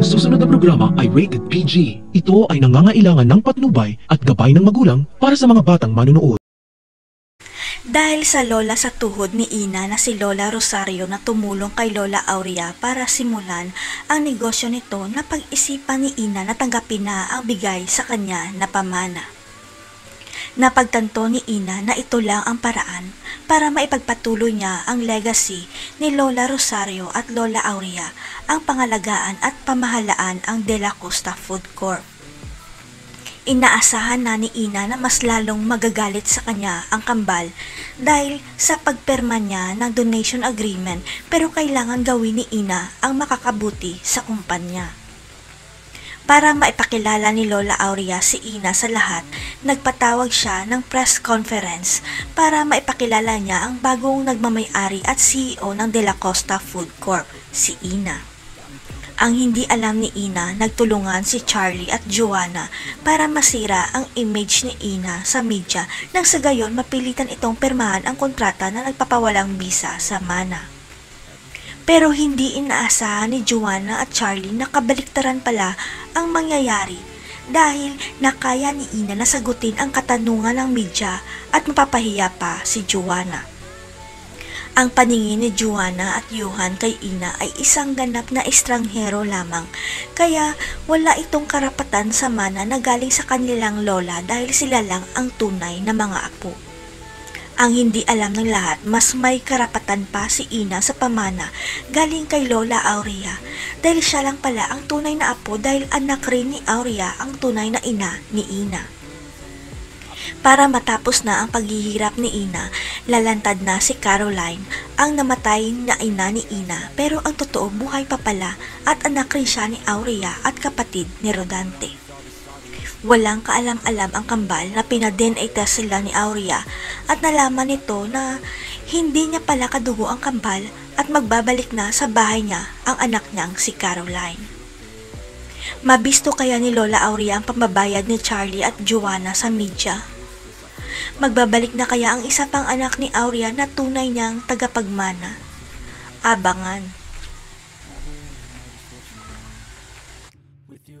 Ang susunod na programa ay rated PG. Ito ay nangangailangan ng patnubay at gabay ng magulang para sa mga batang manunood. Dahil sa lola sa tuhod ni Ina na si Lola Rosario na tumulong kay Lola Aurea para simulan ang negosyo nito na pag-isipan ni Ina na tanggapin na ang bigay sa kanya na pamana. Napagtanto ni Ina na ito lang ang paraan para maipagpatuloy niya ang legacy ni Lola Rosario at Lola Aurea ang pangalagaan at pamahalaan ang De La Costa Food Corp. Inaasahan na ni Ina na mas lalong magagalit sa kanya ang kambal dahil sa pagperma niya ng donation agreement pero kailangan gawin ni Ina ang makakabuti sa kumpanya. Para maipakilala ni Lola Aurea si Ina sa lahat, nagpatawag siya ng press conference para maipakilala niya ang bagong nagmamayari at CEO ng De La Costa Food Corp, si Ina. Ang hindi alam ni Ina, nagtulungan si Charlie at Joanna para masira ang image ni Ina sa media nang sa gayon mapilitan itong permahan ang kontrata na nagpapawalang bisa sa Mana. Pero hindi inaasahan ni Joanna at Charlie na kabaliktaran pala ang mangyayari dahil nakaya ni Ina na sagutin ang katanungan ng media at mapapahiya pa si Joanna. Ang paningin ni Joanna at Johan kay Ina ay isang ganap na estranghero lamang, kaya wala itong karapatan sa mana na galing sa kanilang lola dahil sila lang ang tunay na mga apo. Ang hindi alam ng lahat, mas may karapatan pa si Ina sa pamana galing kay Lola Aurea dahil siya lang pala ang tunay na apo dahil anak rin ni Aurea ang tunay na ina ni Ina. Para matapos na ang paghihirap ni Ina, lalantad na si Caroline, ang namatay na ina ni Ina pero ang totoo buhay pa pala at anak rin siya ni Aurea at kapatid ni Rodante. Walang kaalam-alam ang kambal na pinadin-DNA test sila ni Aurea at nalaman nito na hindi niya pala kadugo ang kambal at magbabalik na sa bahay niya ang anak niyang si Caroline. Mabisto kaya ni Lola Aurea ang pamabayad ni Charlie at Joanna sa media. Magbabalik na kaya ang isa pang anak ni Aurea na tunay niyang tagapagmana. Abangan. With you,